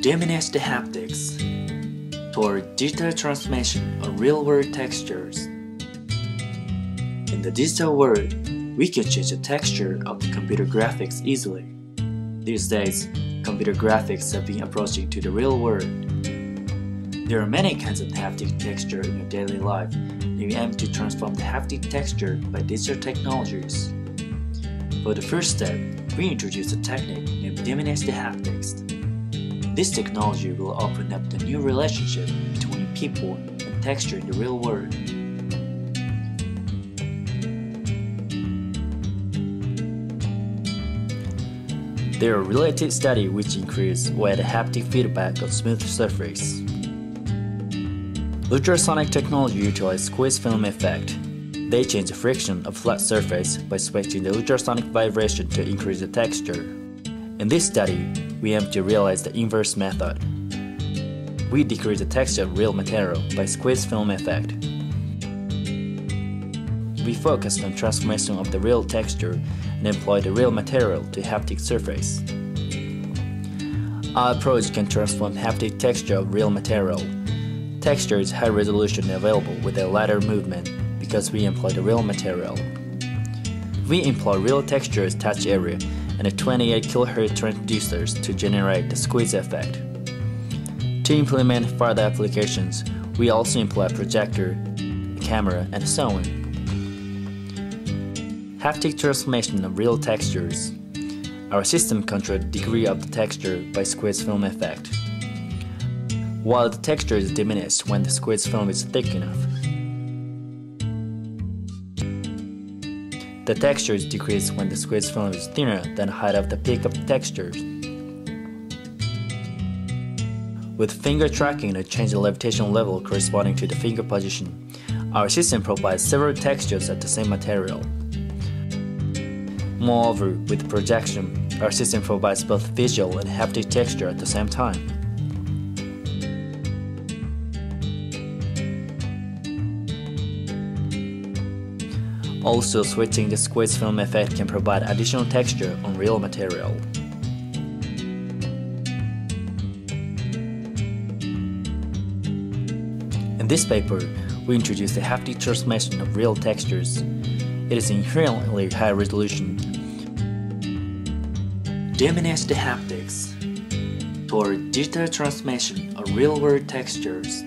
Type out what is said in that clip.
diminished haptics toward digital transformation of real-world textures. In the digital world, we can change the texture of the computer graphics easily. These days, computer graphics have been approaching to the real world. There are many kinds of haptic texture in your daily life, and we aim to transform the haptic texture by digital technologies. For the first step, we introduce a technique named Diminished Haptics. This technology will open up the new relationship between people and texture in the real world. There are related studies which increase wet haptic feedback of smooth surface. Ultrasonic technology utilizes squeeze film effect. They change the friction of flat surface by switching the ultrasonic vibration to increase the texture. In this study, we aim to realize the inverse method. We decrease the texture of real material by squeeze film effect. We focused on transformation of the real texture and employ the real material to haptic surface. Our approach can transform haptic texture of real material. Texture is high resolution available with a lighter movement because we employ the real material. We employ real texture as touch area and a 28 kHz transducers to generate the squeeze effect. To implement further applications, we also employ a projector, a camera, and so on. Haptic transformation of real textures. Our system controls the degree of the texture by squeeze film effect. While the texture is diminished when the squeeze film is thick enough. The textures decrease when the squeeze film is thinner than the height of the peak of the texture. With finger tracking to change the levitation level corresponding to the finger position, our system provides several textures at the same material. Moreover, with projection, our system provides both visual and haptic texture at the same time. Also, switching the squeeze film effect can provide additional texture on real material. In this paper, we introduce the haptic transmission of real textures. It is inherently high resolution diminished haptics toward digital transmission of real-world textures